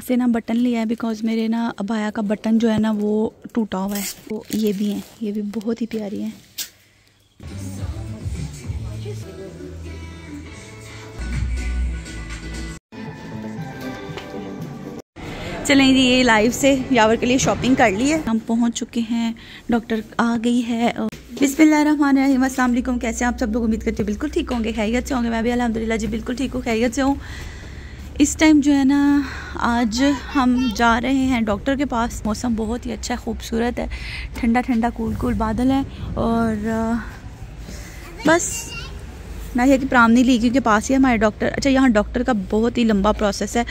से ना बटन लिया है बिकॉज़ मेरे ना अबाया का बटन जो है ना वो टूटा हुआ है। तो ये भी हैं, ये भी बहुत ही प्यारी हैं। चलें जी, ये लाइव से यावर के लिए शॉपिंग कर ली है हम पहुँच चुके हैं डॉक्टर आ गई है। अस्सलाम वालेकुम, कैसे आप सब लोग? उम्मीद करते हैं बिल्कुल ठीक होंगे, खैरियत से होंगे। मैं भी अल्हम्दुलिल्लाह जी, बिल्कुल ठीक हूँ, खैरियत से हूँ। इस टाइम जो है ना, आज हम जा रहे हैं डॉक्टर के पास। मौसम बहुत ही अच्छा खूबसूरत है। ठंडा ठंडा कूल कूल बादल है और बस, मैं ये कि प्रामनी ली क्योंकि पास ही है हमारे डॉक्टर अच्छा यहाँ डॉक्टर का बहुत ही लंबा प्रोसेस है।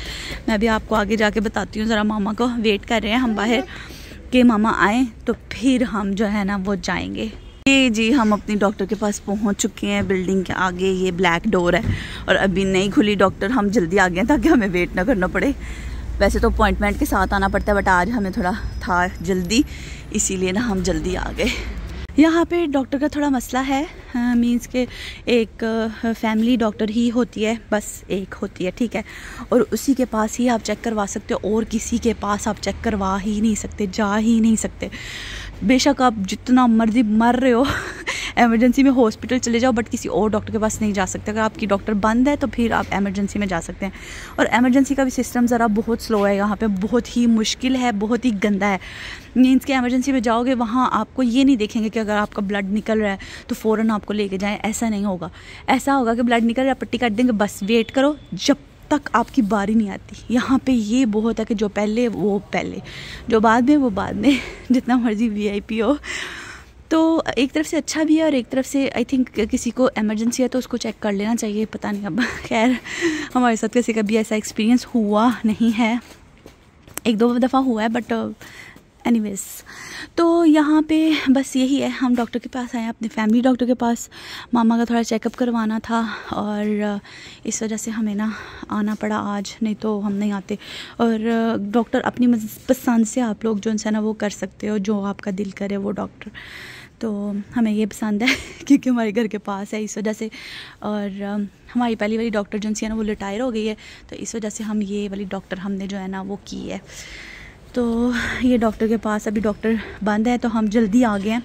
मैं भी आपको आगे जाके बताती हूँ, ज़रा मामा को वेट कर रहे हैं। हम बाहर के मामा आए तो फिर हम जो है ना, वो जाएँगे। ये जी, हम अपनी डॉक्टर के पास पहुँच चुके हैं। बिल्डिंग के आगे ये ब्लैक डोर है और अभी नहीं खुली डॉक्टर, हम जल्दी आ गए ताकि हमें वेट ना करना पड़े। वैसे तो अपॉइंटमेंट के साथ आना पड़ता है, बट आज हमें थोड़ा था जल्दी, इसीलिए ना हम जल्दी आ गए। यहाँ पे डॉक्टर का थोड़ा मसला है मींस के एक फैमिली डॉक्टर ही होती है, बस एक होती है, ठीक है? और उसी के पास ही आप चेक करवा सकते हो, और किसी के पास आप चेक करवा ही नहीं सकते, जा ही नहीं सकते। बेशक आप जितना मर्ज़ी मर रहे हो एमरजेंसी में हॉस्पिटल चले जाओ बट किसी और डॉक्टर के पास नहीं जा सकते। अगर आपकी डॉक्टर बंद है तो फिर आप एमरजेंसी में जा सकते हैं। और एमरजेंसी का भी सिस्टम ज़रा बहुत स्लो है यहाँ पे, बहुत ही मुश्किल है, बहुत ही गंदा है। मीन्स के एमरजेंसी में जाओगे, वहाँ आपको ये नहीं देखेंगे कि अगर आपका ब्लड निकल रहा है तो फ़ौरन आपको लेके जाएँ। ऐसा नहीं होगा। ऐसा होगा कि ब्लड निकल रहा है, पट्टी काट देंगे, बस वेट करो, जब तक आपकी बारी नहीं आती। यहाँ पे ये बहुत है कि जो पहले, वो पहले। जो बाद में, वो बाद में। जितना मर्ज़ी वीआईपी हो। तो एक तरफ़ से अच्छा भी है और एक तरफ़ से आई थिंक किसी को एमरजेंसी है तो उसको चेक कर लेना चाहिए, पता नहीं अब खैर, हमारे साथ किसी का भी ऐसा एक्सपीरियंस हुआ नहीं है। एक दो दफ़ा हुआ है बट एनीवेज तो यहाँ पे बस यही है, हम डॉक्टर के पास आए, अपने फैमिली डॉक्टर के पास। मामा का थोड़ा चेकअप करवाना था और, इस वजह से हमें ना आना पड़ा आज, नहीं तो हम नहीं आते। और डॉक्टर अपनी पसंद से आप लोग जो है ना वो कर सकते हो, जो आपका दिल करे वो डॉक्टर तो हमें ये पसंद है, क्योंकि हमारे घर के पास है इस वजह से। और, हमारी पहली वाली डॉक्टर जो है ना वो रिटायर हो गई है तो इस वजह से हम ये वाली डॉक्टर हमने जो है ना वो की है। तो ये डॉक्टर के पास अभी डॉक्टर बंद है तो हम जल्दी आ गए हैं,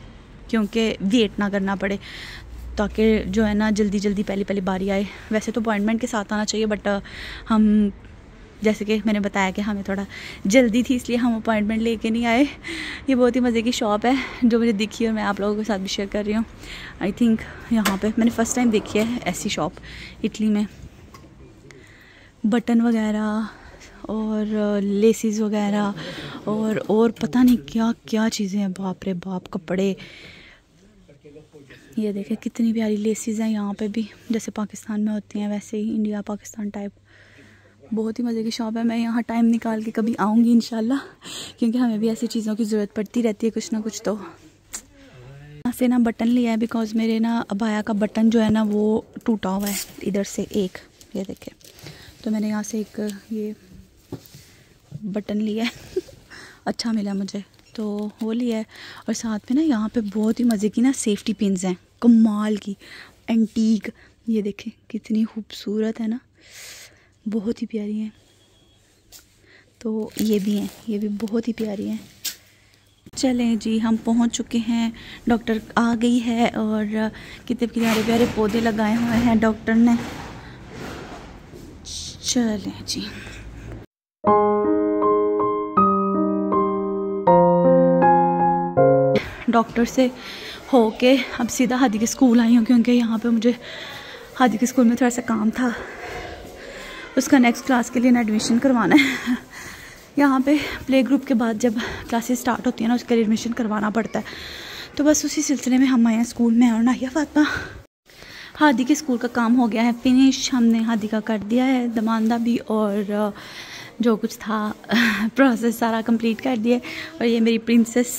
क्योंकि वेट ना करना पड़े, ताकि जो है ना, जल्दी जल्दी पहली पहली बारी आए। वैसे तो अपॉइंटमेंट के साथ आना चाहिए बट हम, जैसे कि मैंने बताया कि हमें थोड़ा जल्दी थी, इसलिए हम अपॉइंटमेंट लेके नहीं आए। ये बहुत ही मज़े की शॉप है, जो मुझे दिखी और मैं आप लोगों के साथ भी शेयर कर रही हूँ। आई थिंक यहाँ पे मैंने फ़र्स्ट टाइम देखी है ऐसी शॉप इटली में। बटन वगैरह और लेसिस वगैरह और और पता नहीं क्या क्या चीज़ें हैं, बाप रे बाप, कपड़े। ये देखें कितनी प्यारी लेसिस हैं यहाँ पे भी। जैसे पाकिस्तान में होती हैं, वैसे ही इंडिया, पाकिस्तान टाइप बहुत ही मज़े की शॉप है। मैं यहाँ टाइम निकाल के कभी आऊँगी इन क्योंकि हमें भी ऐसी चीज़ों की ज़रूरत पड़ती रहती है, कुछ ना कुछ तो। यहाँ से ना बटन लिया है बिकॉज़ मेरे ना अबाया का बटन जो है ना, वो टूटा हुआ है, इधर से एक, ये देखे तो मैंने यहाँ से एक, ये बटन लिया है। अच्छा मिला मुझे। तो वो लिया है। और साथ में ना यहाँ पे बहुत ही मज़े की ना सेफ्टी पिंस हैं। कमाल की। एंटीक ये देखें, कितनी खूबसूरत है ना। बहुत ही प्यारी हैं। तो ये भी हैं। ये भी बहुत ही प्यारी हैं। चलें जी, हम पहुँच चुके हैं। डॉक्टर आ गई है और कितने प्यारे प्यारे पौधे लगाए हुए हैं डॉक्टर ने। चलें जी। डॉक्टर से हो के अब सीधा हादी के स्कूल आई हूँ, क्योंकि यहाँ पे मुझे हादी के स्कूल में थोड़ा सा काम था। उसका नेक्स्ट क्लास के लिए ना एडमिशन करवाना है। यहाँ पे प्ले ग्रुप के बाद जब क्लासेस स्टार्ट होती हैं ना, उसके लिए एडमिशन करवाना पड़ता है। तो बस उसी सिलसिले में हम आए हैं स्कूल में, और नाहिया फातमा। हादी के स्कूल का काम हो गया है फिनिश हमने हादी का कर दिया है दमानदा भी और, जो कुछ था प्रोसेस सारा कंप्लीट कर दिया और ये मेरी प्रिंसेस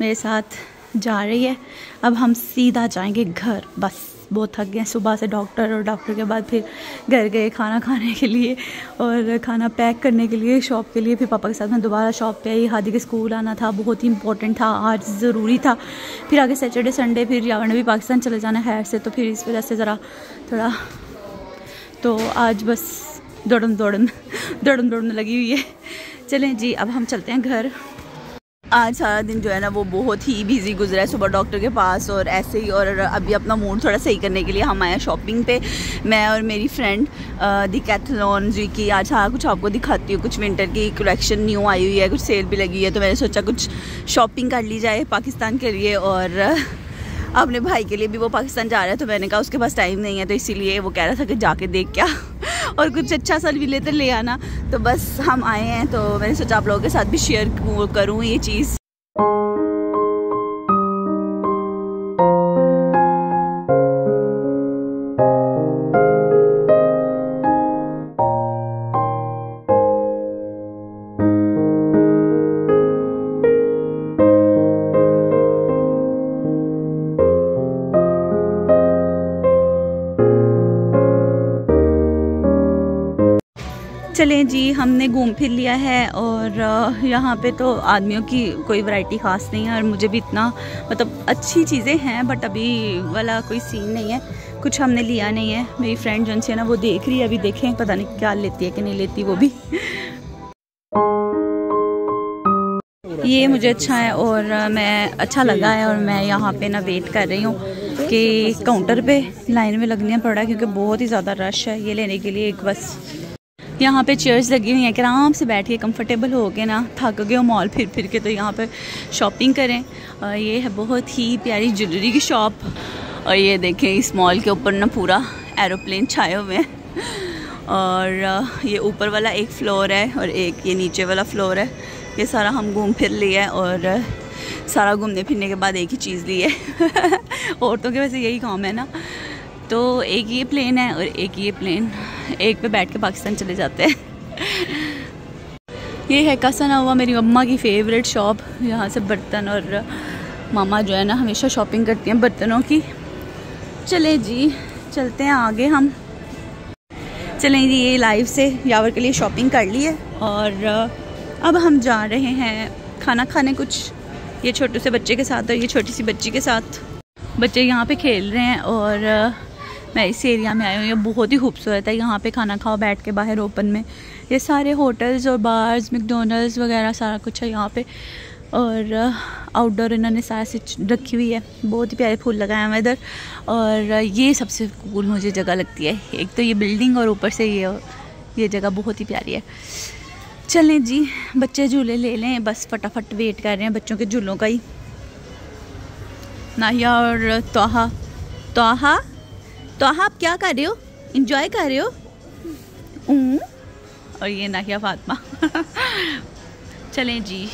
मेरे साथ जा रही है। अब हम सीधा जाएँगे घर। बस, बहुत थक गए सुबह से डॉक्टर और डॉक्टर के बाद फिर घर गए खाना खाने के लिए और खाना पैक करने के लिए, शॉप के लिए। फिर पापा के साथ मैं दोबारा शॉप पे आई। हादी के स्कूल आना था, बहुत ही इंपॉर्टेंट था, आज ज़रूरी था। फिर आगे सैटरडे संडे फिर यावर ने भी पाकिस्तान चले जाना है से तो फिर इस वजह से ज़रा थोड़ा तो आज बस दौड़न दौड़न दौड़न दौड़न लगी हुई है। चलें जी, अब हम चलते हैं घर। आज सारा दिन जो है ना वो बहुत ही बिज़ी गुजरा है सुबह डॉक्टर के पास और ऐसे ही और अभी अपना मूड थोड़ा सही करने के लिए हम आए शॉपिंग पे। मैं और मेरी फ्रेंड दी कैथलॉन जी की आज हाँ कुछ आपको दिखाती हूँ। कुछ विंटर की कलेक्शन न्यू आई हुई है, कुछ सेल भी लगी है तो मैंने सोचा कुछ शॉपिंग कर ली जाए पाकिस्तान के लिए और अपने भाई के लिए भी वो पाकिस्तान जा रहा है तो मैंने कहा उसके पास टाइम नहीं है तो इसीलिए वो कह रहा था कि जाके देख क्या। और कुछ अच्छा सा भी लेते ले आना। तो बस हम आए हैं तो मैंने सोचा आप लोगों के साथ भी शेयर करूँ ये चीज़। चलें जी, हमने घूम फिर लिया है और यहाँ पे तो आदमियों की कोई वैरायटी ख़ास नहीं है और मुझे भी इतना मतलब अच्छी चीज़ें हैं बट अभी वाला कोई सीन नहीं है। कुछ हमने लिया नहीं है। मेरी फ्रेंड जो है ना, वो देख रही है, अभी देखें, पता नहीं क्या लेती है कि नहीं लेती वो भी। ये मुझे अच्छा है और मैं अच्छा लगा है और मैं यहाँ पे ना वेट कर रही हूँ कि काउंटर पे लाइन में लगना पड़ा क्योंकि बहुत ही ज़्यादा रश है। ये लेने के लिए एक बस यहाँ पे चेयर्स लगी हुई हैं कि आराम से बैठ के कंफर्टेबल हो के ना थक गए मॉल फिर फिर के तो यहाँ पे शॉपिंग करें। और ये है बहुत ही प्यारी ज्वेलरी की शॉप और ये देखें, इस मॉल के ऊपर ना पूरा एरोप्लेन छाए हुए हैं। और ये ऊपर वाला एक फ्लोर है और एक ये नीचे वाला फ्लोर है। ये सारा हम घूम फिर है और सारा घूमने फिरने के बाद एक ही चीज़ ली है। औरतों के वैसे यही काम है ना। तो एक ये प्लेन है और एक ये प्लेन एक पे बैठ के पाकिस्तान चले जाते हैं। ये है कसना हुआ मेरी अम्मा की फेवरेट शॉप यहाँ से बर्तन और मामा जो है ना हमेशा शॉपिंग करती हैं बर्तनों की। चले जी, चलते हैं आगे हम। चलें जी, ये लाइव से यावर के लिए शॉपिंग कर ली है। और, अब हम जा रहे हैं खाना खाने कुछ, ये छोटे से बच्चे के साथ और ये छोटी सी बच्ची के साथ। बच्चे यहाँ पे खेल रहे हैं और मैं इस एरिया में आई हूँ, ये बहुत ही खूबसूरत है। यहाँ पे खाना खाओ, बैठ के बाहर ओपन में। ये सारे होटल्स और बार्स मैकडोनल्ड्स वगैरह सारा कुछ है यहाँ पे। और आउटडोर इन्होंने सारा रखी हुई है। बहुत ही प्यारे फूल लगाए हैं इधर। और ये सबसे कूल मुझे जगह लगती है। एक तो ये बिल्डिंग और ऊपर से ये ये जगह बहुत ही प्यारी है। चलें जी, बच्चे झूले ले लें। बस फटाफट वेट कर रहे हैं बच्चों के झूलों का ही। नाहिया और तोहा। तोहा? तो आप क्या कर रहे हो? इंजॉय कर रहे हो? और ये नाहिया फातमा। चलें जी।